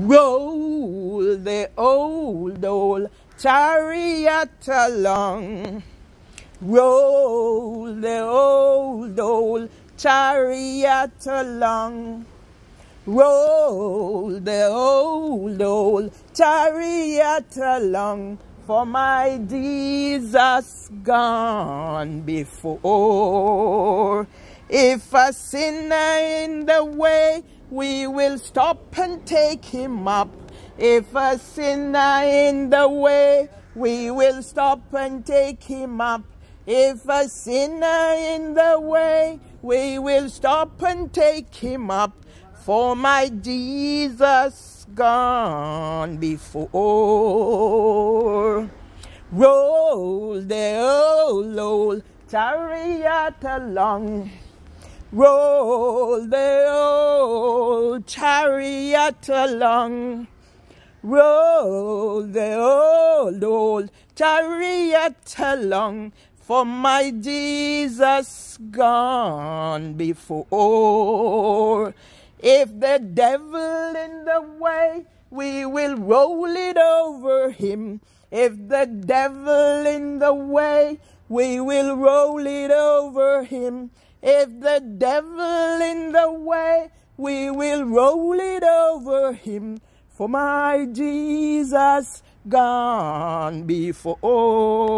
Roll the old, old chariot along. Roll the old, old chariot along. Roll the old, old chariot along. For my Jesus gone before. If a sinner in the way, we will stop and take him up. If a sinner in the way, we will stop and take him up. If a sinner in the way, we will stop and take him up. For my Jesus gone before. Roll the old, old chariot along. Roll the old chariot along. Roll the old, old chariot along. For my Jesus gone before. If the devil in the way, we will roll it over him. If the devil in the way, we will roll it over him. If the devil in the way, we will roll it over him. For my Jesus gone before.